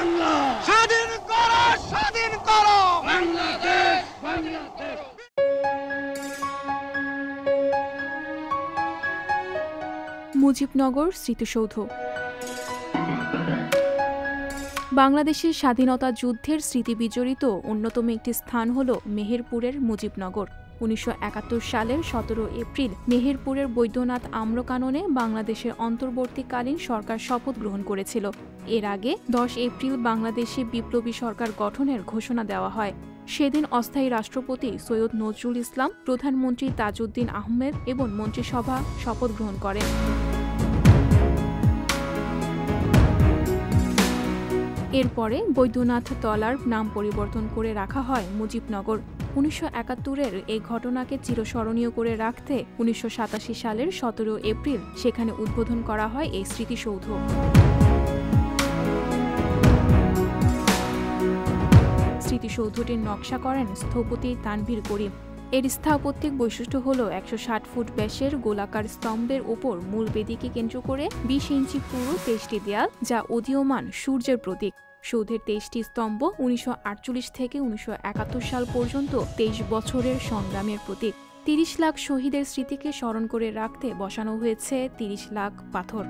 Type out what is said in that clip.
বাংলা। স্বাধীন করো স্বাধীন করো। বাংলাদেশ বাংলাদেশ। মুজিবনগর স্মৃতিসৌধ। বাংলাদেশের স্বাধীনতা যুদ্ধের স্মৃতি বিজড়িত অন্যতম একটি স্থান হল মেহেরপুরের মুজিবনগর। উনিশশো একাত্তর সালের সতেরো এপ্রিল মেহেরপুরের বৈদ্যনাথ আম্রকাননে বাংলাদেশের অন্তর্বর্তীকালীন সরকার শপথ গ্রহণ করেছিল। এর আগে দশ এপ্রিল বাংলাদেশে বিপ্লবী সরকার গঠনের ঘোষণা দেওয়া হয়। সেদিন অস্থায়ী রাষ্ট্রপতি সৈয়দ নজরুল ইসলাম, প্রধানমন্ত্রী তাজউদ্দিন আহমেদ এবং মন্ত্রিসভা শপথ গ্রহণ করেন। এরপরে বৈদ্যনাথ তলার নাম পরিবর্তন করে রাখা হয় মুজিবনগর। উনিশশো একাত্তরের এই ঘটনাকে চিরস্মরণীয় করে রাখতে উনিশশো সাতাশি সালের সতেরো এপ্রিল সেখানে উদ্বোধন করা হয় এই স্মৃতিসৌধ। স্মৃতিসৌধটির নকশা করেন স্থপতি তানভীর করিম। এর স্থাপত্যিক বৈশিষ্ট্য হল একশো ষাট ফুট ব্যাসের গোলাকার স্তম্ভের ওপর মূল বেদিকে কেন্দ্র করে বিশ ইঞ্চি পুরো তেইশটি দেয়াল যা উদীয়মান সূর্যের প্রতীক। সৌধের তেইশটি স্তম্ভ উনিশশো আটচল্লিশ থেকে উনিশশো একাত্তর সাল পর্যন্ত তেইশ বছরের সংগ্রামের প্রতীক। তিরিশ লাখ শহীদের স্মৃতিকে স্মরণ করে রাখতে বসানো হয়েছে তিরিশ লাখ পাথর।